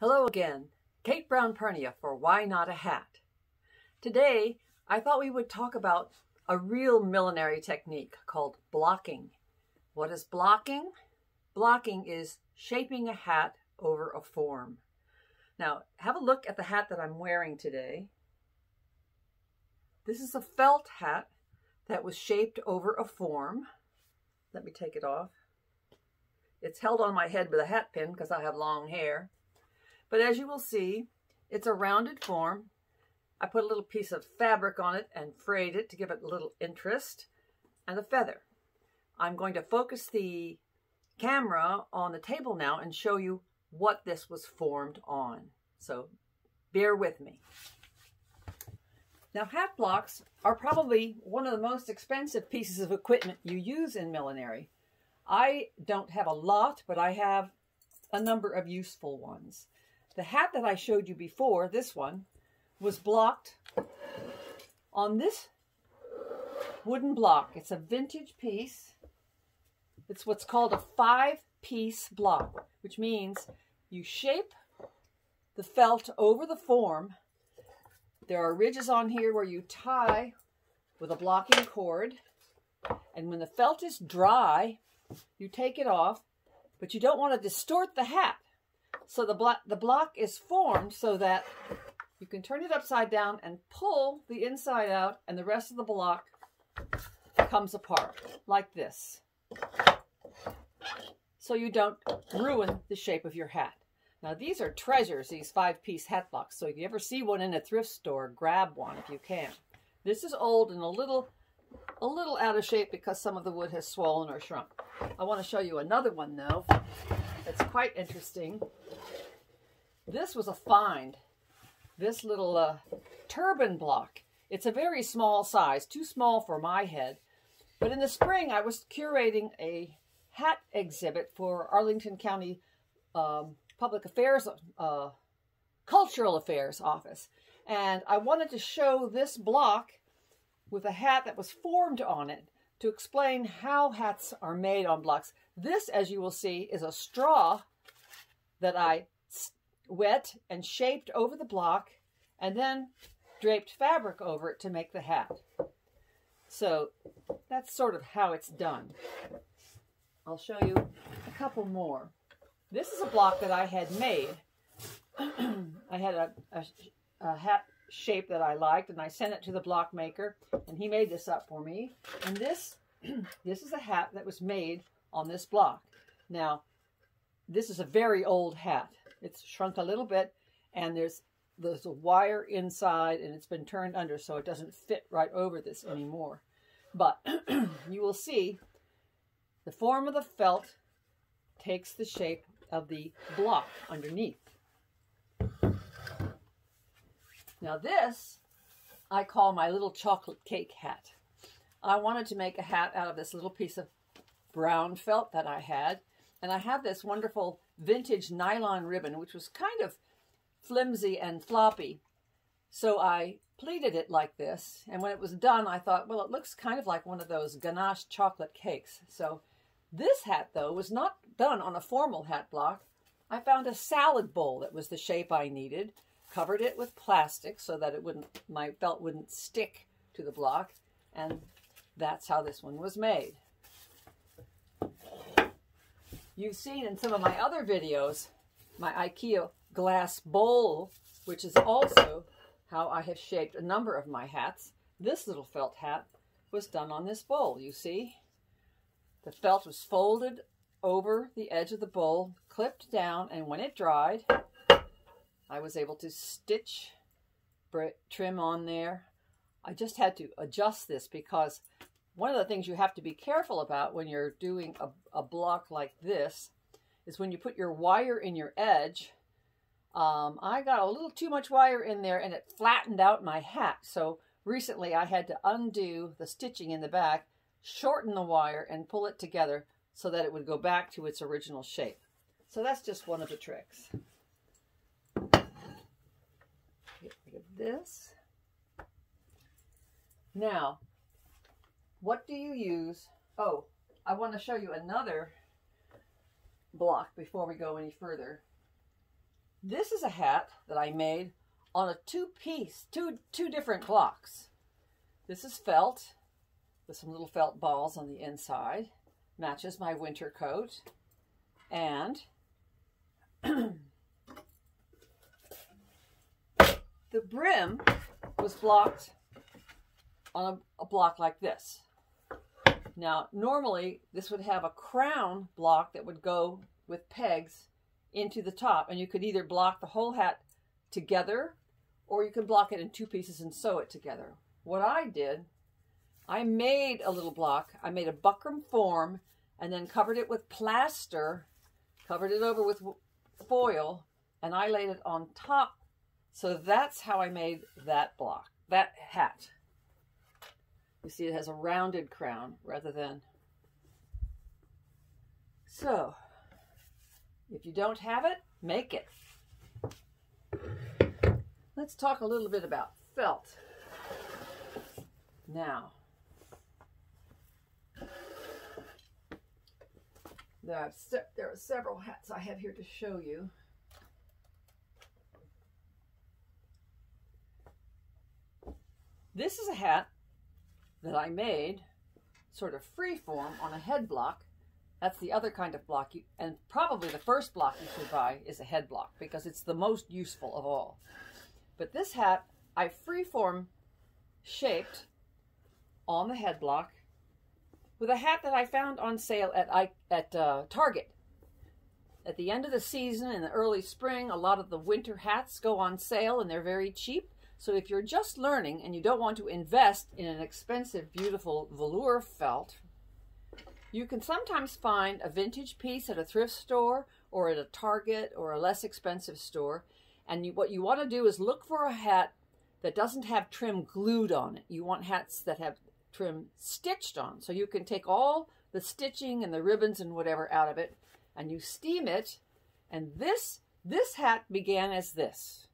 Hello again, Kate Brown Pernia for Why Not a Hat. Today, I thought we would talk about a real millinery technique called blocking. What is blocking? Blocking is shaping a hat over a form. Now, have a look at the hat that I'm wearing today. This is a felt hat that was shaped over a form. Let me take it off. It's held on my head with a hat pin because I have long hair. But as you will see, it's a rounded form. I put a little piece of fabric on it and frayed it to give it a little interest and a feather. I'm going to focus the camera on the table now and show you what this was formed on. So bear with me. Now hat blocks are probably one of the most expensive pieces of equipment you use in millinery. I don't have a lot, but I have a number of useful ones. The hat that I showed you before, this one, was blocked on this wooden block. It's a vintage piece. It's what's called a five-piece block, which means you shape the felt over the form. There are ridges on here where you tie with a blocking cord. And when the felt is dry, you take it off, but you don't want to distort the hat. So the block, the block is formed so that you can turn it upside down and pull the inside out and the rest of the block comes apart like this. So you don't ruin the shape of your hat. Now these are treasures, these five-piece hat blocks. So if you ever see one in a thrift store, grab one if you can. This is old and a little a little out of shape because some of the wood has swollen or shrunk. I want to show you another one though. It's quite interesting. This was a find. This little uh, turban block. It's a very small size, too small for my head. But in the spring, I was curating a hat exhibit for Arlington County um, Public Affairs, uh, Cultural Affairs Office. And I wanted to show this block with a hat that was formed on it to explain how hats are made on blocks. This, as you will see, is a straw that I wet and shaped over the block and then draped fabric over it to make the hat. So that's sort of how it's done. I'll show you a couple more. This is a block that I had made. I had a, a, a hat shape that I liked, and I sent it to the block maker, and he made this up for me. And this, this is a hat that was made on this block. Now, this is a very old hat. It's shrunk a little bit, and there's there's a wire inside, and it's been turned under, so it doesn't fit right over this anymore. But you will see the form of the felt takes the shape of the block underneath. Now this, I call my little chocolate cake hat. I wanted to make a hat out of this little piece of brown felt that I had. And I have this wonderful vintage nylon ribbon, which was kind of flimsy and floppy. So I pleated it like this. And when it was done, I thought, well, it looks kind of like one of those ganache chocolate cakes. So this hat, though, was not done on a formal hat block. I found a salad bowl that was the shape I needed covered it with plastic so that it wouldn't, my belt wouldn't stick to the block. And that's how this one was made. You've seen in some of my other videos, my IKEA glass bowl, which is also how I have shaped a number of my hats. This little felt hat was done on this bowl, you see. The felt was folded over the edge of the bowl, clipped down, and when it dried, I was able to stitch trim on there. I just had to adjust this because one of the things you have to be careful about when you're doing a, a block like this is when you put your wire in your edge, um, I got a little too much wire in there and it flattened out my hat. So recently I had to undo the stitching in the back, shorten the wire and pull it together so that it would go back to its original shape. So that's just one of the tricks. Get rid of this. Now, what do you use? Oh, I want to show you another block before we go any further. This is a hat that I made on a two-piece, two, two different blocks. This is felt with some little felt balls on the inside. Matches my winter coat. And the brim was blocked on a, a, block like this. Now, normally this would have a crown block that would go with pegs into the top, and you could either block the whole hat together or you can block it in two pieces and sew it together. What I did, I made a little block. I made a buckram form and then covered it with plaster, covered it over with foil, and I laid it on top. So that's how I made that block, that hat. You see it has a rounded crown rather than... So, if you don't have it, make it. Let's talk a little bit about felt. Now, there are, there are several hats I have here to show you. This is a hat that I made sort of freeform on a head block. That's the other kind of block, you, and probably the first block you should buy is a head block because it's the most useful of all. But this hat, I freeform shaped on the head block with a hat that I found on sale at, at uh, Target. At the end of the season in the early spring, a lot of the winter hats go on sale and they're very cheap. So if you're just learning and you don't want to invest in an expensive, beautiful velour felt, you can sometimes find a vintage piece at a thrift store or at a Target or a less expensive store and you, what you want to do is look for a hat that doesn't have trim glued on it. You want hats that have trim stitched on. So you can take all the stitching and the ribbons and whatever out of it and you steam it. And this, this hat began as this.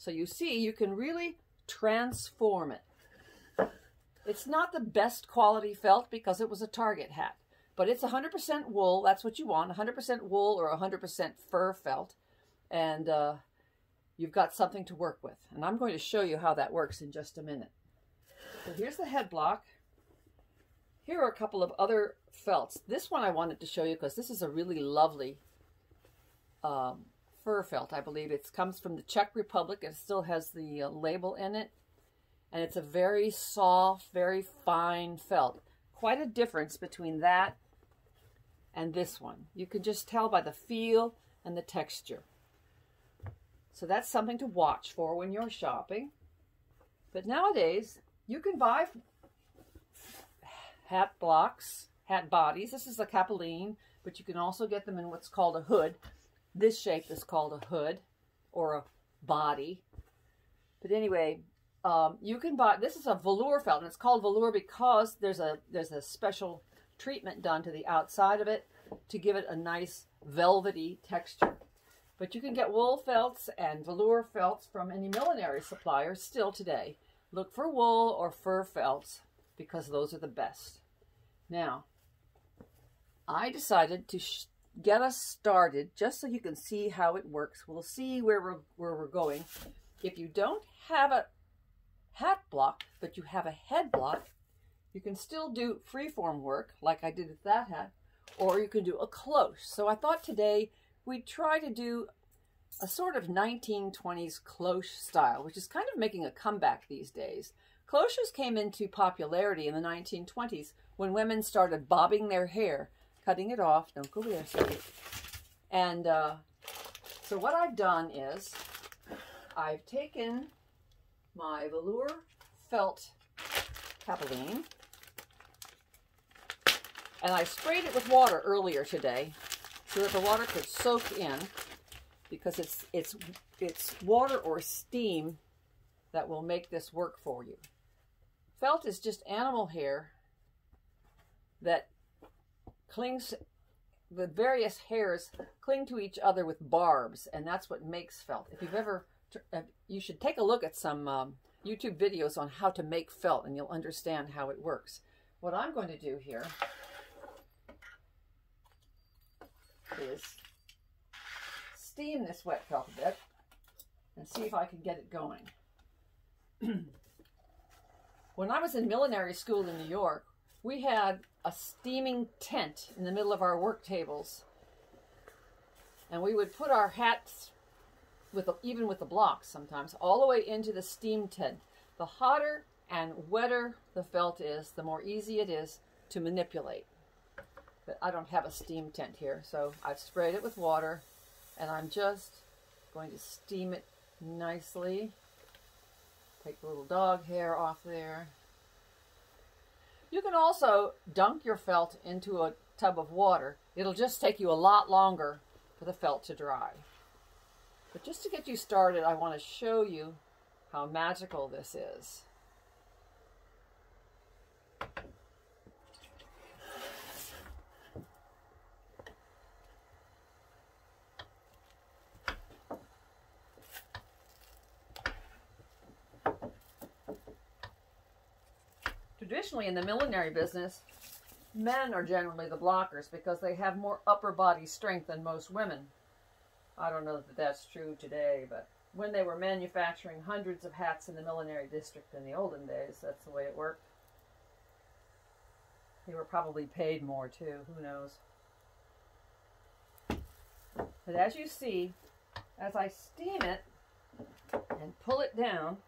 So you see, you can really transform it. It's not the best quality felt because it was a Target hat, but it's 100% wool. That's what you want, 100% wool or 100% fur felt. And uh, you've got something to work with. And I'm going to show you how that works in just a minute. So here's the head block. Here are a couple of other felts. This one I wanted to show you because this is a really lovely um, fur felt, I believe. It comes from the Czech Republic. It still has the uh, label in it. And it's a very soft, very fine felt. Quite a difference between that and this one. You can just tell by the feel and the texture. So that's something to watch for when you're shopping. But nowadays, you can buy hat blocks, hat bodies. This is a capeline, but you can also get them in what's called a hood. This shape is called a hood or a body. But anyway, um, you can buy, this is a velour felt, and it's called velour because there's a, there's a special treatment done to the outside of it to give it a nice velvety texture. But you can get wool felts and velour felts from any millinery supplier still today. Look for wool or fur felts because those are the best. Now, I decided to get us started just so you can see how it works. We'll see where we're, where we're going. If you don't have a hat block, but you have a head block, you can still do freeform work like I did with that hat, or you can do a cloche. So I thought today we'd try to do a sort of 1920s cloche style, which is kind of making a comeback these days. Cloches came into popularity in the 1920s when women started bobbing their hair, cutting it off. Don't go there, Steve. And uh, so what I've done is I've taken my velour felt capeline and I sprayed it with water earlier today so that the water could soak in because it's, it's, it's water or steam that will make this work for you. Felt is just animal hair that clings, the various hairs cling to each other with barbs, and that's what makes felt. If you've ever, you should take a look at some um, YouTube videos on how to make felt, and you'll understand how it works. What I'm going to do here is steam this wet felt a bit. and see if I can get it going. when I was in millinery school in New York, we had a steaming tent in the middle of our work tables. And we would put our hats with the, even with the blocks sometimes all the way into the steam tent. The hotter and wetter the felt is, the more easy it is to manipulate. But I don't have a steam tent here, so I've sprayed it with water and I'm just going to steam it nicely. Take the little dog hair off there. You can also dunk your felt into a tub of water. It'll just take you a lot longer for the felt to dry. But just to get you started, I want to show you how magical this is. Traditionally in the millinery business, men are generally the blockers because they have more upper body strength than most women. I don't know that that's true today, but when they were manufacturing hundreds of hats in the millinery district in the olden days, that's the way it worked. They were probably paid more too, who knows. But as you see, as I steam it and pull it down,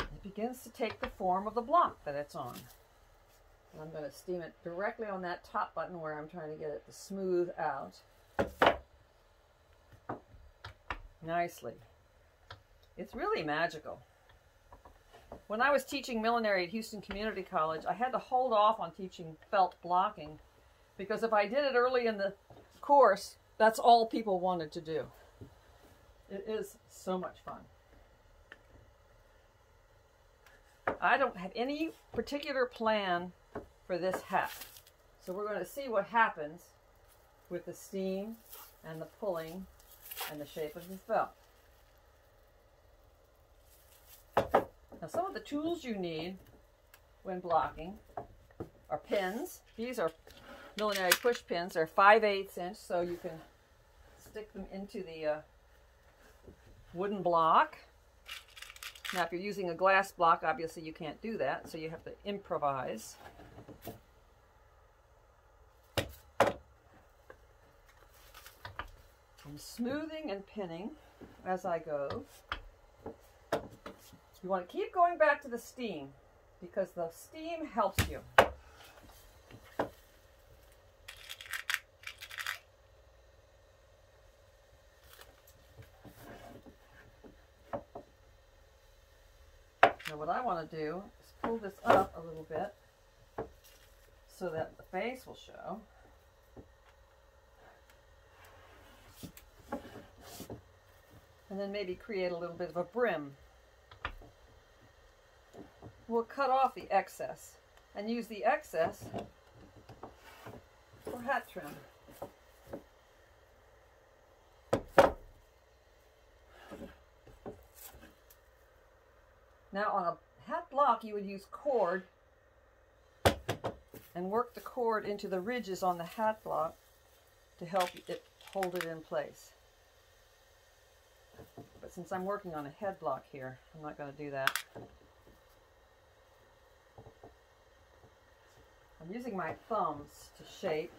it begins to take the form of the block that it's on. And I'm going to steam it directly on that top button where I'm trying to get it to smooth out. Nicely. It's really magical. When I was teaching millinery at Houston Community College, I had to hold off on teaching felt blocking because if I did it early in the course, that's all people wanted to do. It is so much fun. I don't have any particular plan for this hat. So we're going to see what happens with the steam and the pulling and the shape of the felt. Now some of the tools you need when blocking are pins. These are millinery push pins. They're 5 8 inch so you can stick them into the uh, wooden block. Now if you're using a glass block obviously you can't do that so you have to improvise. I'm smoothing and pinning as I go. You want to keep going back to the steam because the steam helps you. Now what I want to do is pull this up a little bit so that the face will show. and then maybe create a little bit of a brim. We'll cut off the excess and use the excess for hat trim. Now on a hat block you would use cord and work the cord into the ridges on the hat block to help it hold it in place. But since I'm working on a head block here, I'm not going to do that. I'm using my thumbs to shape.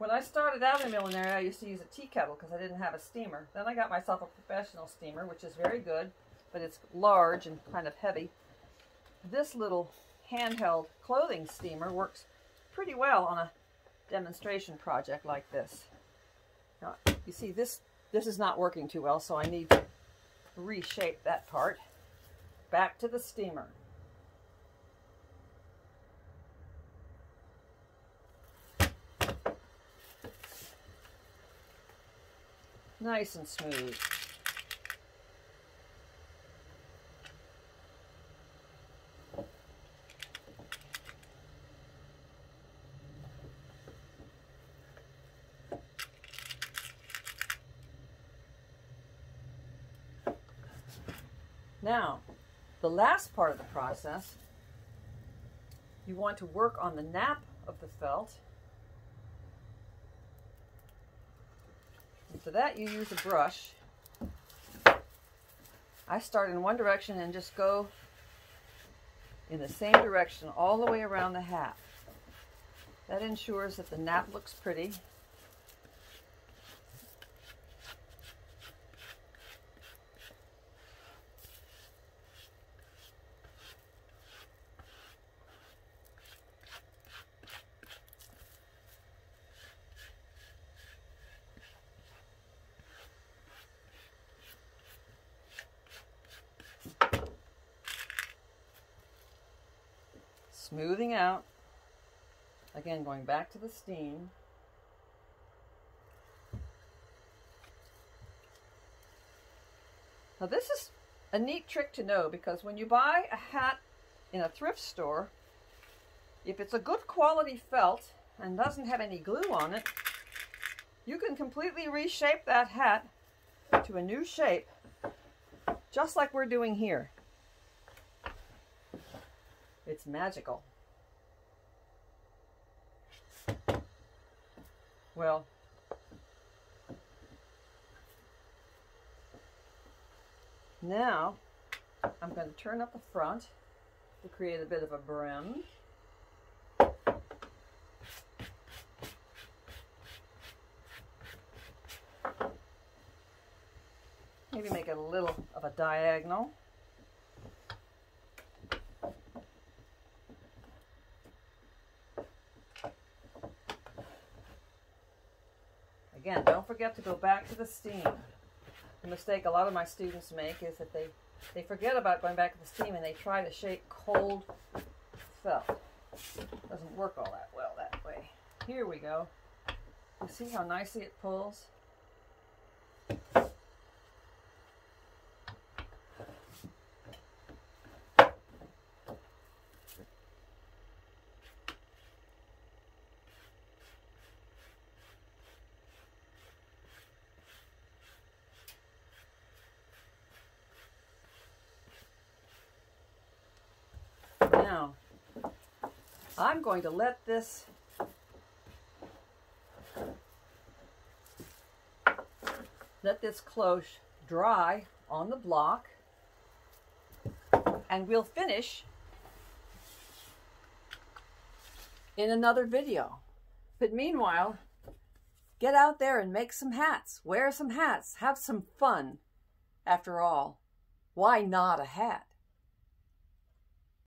When I started out in millinery, I used to use a tea kettle because I didn't have a steamer. Then I got myself a professional steamer, which is very good, but it's large and kind of heavy. This little handheld clothing steamer works pretty well on a demonstration project like this. Now, you see this, this is not working too well, so I need to reshape that part. Back to the steamer. Nice and smooth. Now, the last part of the process, you want to work on the nap of the felt. For that you use a brush. I start in one direction and just go in the same direction all the way around the hat. That ensures that the nap looks pretty. Smoothing out. Again, going back to the steam. Now this is a neat trick to know because when you buy a hat in a thrift store, if it's a good quality felt and doesn't have any glue on it, you can completely reshape that hat to a new shape, just like we're doing here. It's magical. Well, now I'm going to turn up the front to create a bit of a brim. Maybe make it a little of a diagonal. Again, don't forget to go back to the steam. The mistake a lot of my students make is that they, they forget about going back to the steam and they try to shape cold felt. Doesn't work all that well that way. Here we go. You see how nicely it pulls? Now, I'm going to let this let this cloche dry on the block and we'll finish in another video. But meanwhile, get out there and make some hats. Wear some hats. Have some fun. After all, why not a hat?